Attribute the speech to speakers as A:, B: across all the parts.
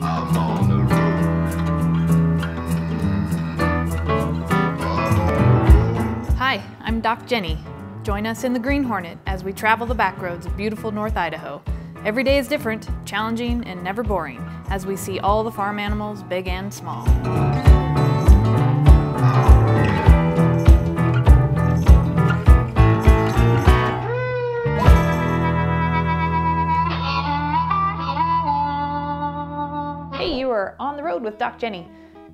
A: Hi, I'm Doc Jenni. Join us in the Green Hornet as we travel the back roads of beautiful North Idaho. Every day is different, challenging, and never boring as we see all the farm animals, big and small. On the road with Doc Jenni.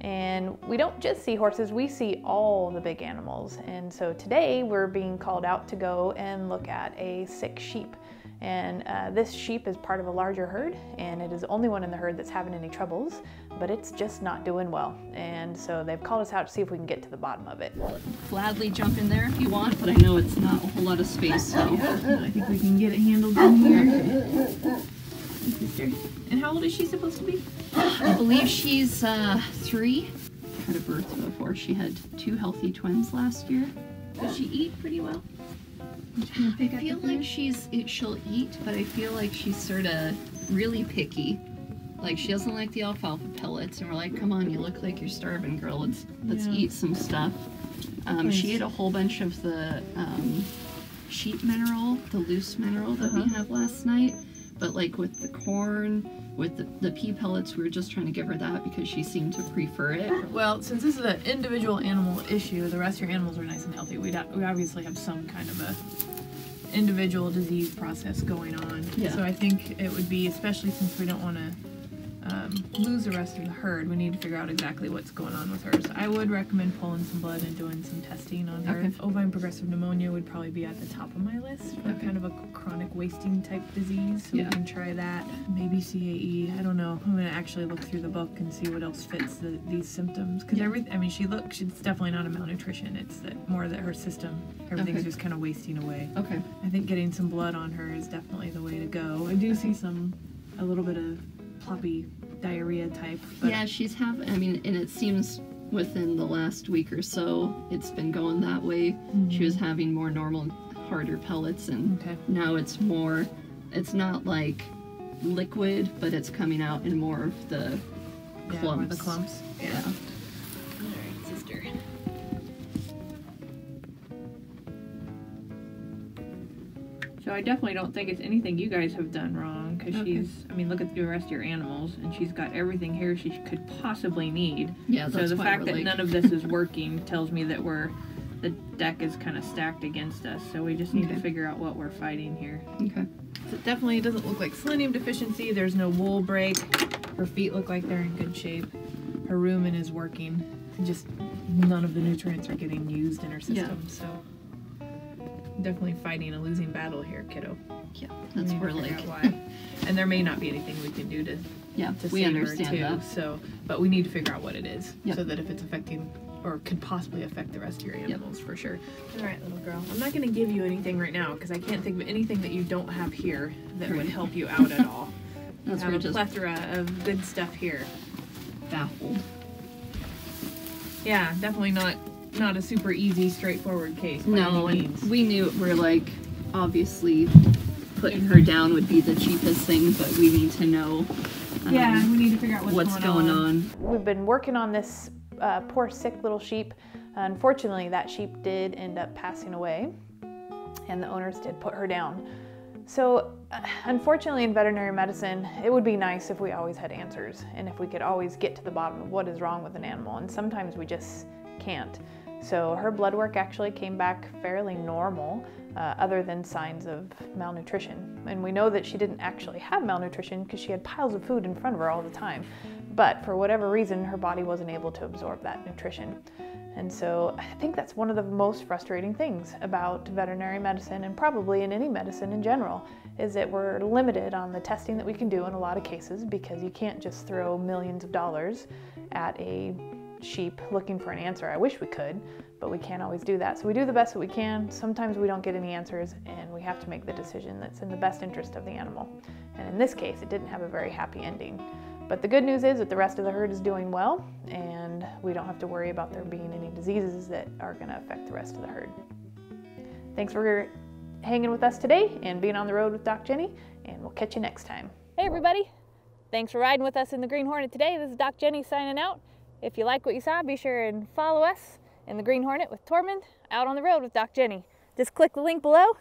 A: And we don't just see horses, we see all the big animals. And so today we're being called out to go and look at a sick sheep. And uh, this sheep is part of a larger herd, and it is the only one in the herd that's having any troubles, but it's just not doing well. And so they've called us out to see if we can get to the bottom of it.
B: gladly jump in there if you want, but I know it's not a whole lot of space. So.
A: I think we can get it handled in here. Sister. And how old is she supposed to be?
B: I believe she's uh, three. Had a birth before. She had two healthy twins last year.
A: Does she eat pretty well?
B: I feel like she's it, she'll eat, but I feel like she's sort of really picky. Like she doesn't like the alfalfa pellets, and we're like, "Come on, you look like you're starving, girl. Let's let's
A: Yeah.
B: eat some stuff." Um, she ate a whole bunch of the um, sheep mineral, the loose mineral that we
A: Uh-huh.
B: have last night. But like with the corn, with the, the pea pellets, we were just trying to give her that because she seemed to prefer it.
A: Well, since this is an individual animal issue, the rest of your animals are nice and healthy. We we obviously have some kind of a individual disease process going on.
B: Yeah.
A: So I think it would be, especially since we don't want to um, lose the rest of the herd, we need to figure out exactly what's going on with her. So I would recommend pulling some blood and doing some testing on her.
B: Okay.
A: Ovine progressive pneumonia would probably be at the top of my list for
B: Okay.
A: kind of a chronic wasting type disease. So
B: Yeah.
A: we can try that. Maybe CAE. I don't know. I'm gonna actually look through the book and see what else fits the, these symptoms. Because
B: Yeah.
A: every, I mean, she looks. It's definitely not a malnutrition. It's that more that her system, everything's
B: Okay.
A: just kind of wasting away.
B: Okay.
A: I think getting some blood on her is definitely the way to go. I do see some, a little bit of ploppy diarrhea type. But
B: Yeah, she's have. I mean, and it seems within the last week or so, it's been going that way. She mm-hmm. was having more normal, harder pellets, and
A: Okay.
B: now it's more. It's not like liquid, but it's coming out in more of the
A: yeah,
B: clumps.
A: or the clumps.
B: Yeah.
A: All right, sister. So I definitely don't think it's anything you guys have done wrong because
B: Okay.
A: she's. I mean, look at the rest of your animals, and she's got everything here she could possibly need.
B: Yeah,
A: So
B: that's
A: the fact that
B: like-
A: none of this is working tells me that we're the deck is kind of stacked against us. So we just need to figure out what we're fighting here.
B: Okay.
A: So it definitely doesn't look like selenium deficiency. There's no wool break. Her feet look like they're in good shape. Her rumen is working. Just none of the nutrients are getting used in her
B: Yeah.
A: system. So definitely fighting a losing battle here, kiddo.
B: Yeah, that's where
A: figure
B: like.
A: why. and there may not be anything we can do to
B: Yeah,
A: to
B: we
A: save
B: understand
A: her too.
B: that.
A: So, but we need to figure out what it is,
B: Yep.
A: so that if it's affecting or could possibly affect the rest of your animals for sure. All right, little girl. I'm not going to give you anything right now because I can't think of anything that you don't have here that would help you out at all.
B: That's
A: have a
B: just
A: plethora of good stuff here.
B: baffled.
A: Yeah, definitely not not a super easy, straightforward case.
B: No, and we knew we're like obviously putting her down would be the cheapest thing, but we need to know. um,
A: yeah, we need to figure out what's,
B: what's going on.
C: We've been working on this uh, poor sick little sheep. Unfortunately, that sheep did end up passing away, and the owners did put her down. So, uh, unfortunately, in veterinary medicine, it would be nice if we always had answers and if we could always get to the bottom of what is wrong with an animal, and sometimes we just can't. So, her blood work actually came back fairly normal, uh, other than signs of malnutrition. And we know that she didn't actually have malnutrition because she had piles of food in front of her all the time. But for whatever reason, her body wasn't able to absorb that nutrition. And so I think that's one of the most frustrating things about veterinary medicine and probably in any medicine in general is that we're limited on the testing that we can do in a lot of cases because you can't just throw millions of dollars at a sheep looking for an answer. I wish we could, but we can't always do that. So we do the best that we can. Sometimes we don't get any answers and we have to make the decision that's in the best interest of the animal. And in this case, it didn't have a very happy ending. But the good news is that the rest of the herd is doing well, and we don't have to worry about there being any diseases that are going to affect the rest of the herd. Thanks for hanging with us today and being on the road with Doc Jenni, and we'll catch you next time.
D: Hey everybody!
A: Thanks for riding with us in the Green Hornet today. This is Doc Jenni signing out. If you like what you saw, be sure and follow us in the Green Hornet with Tormund out on the road with Doc Jenni. Just click the link below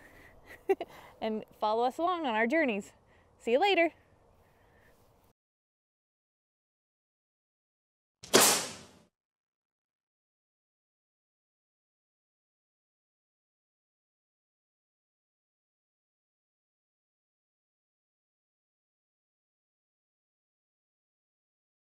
A: and follow us along on our journeys. See you later.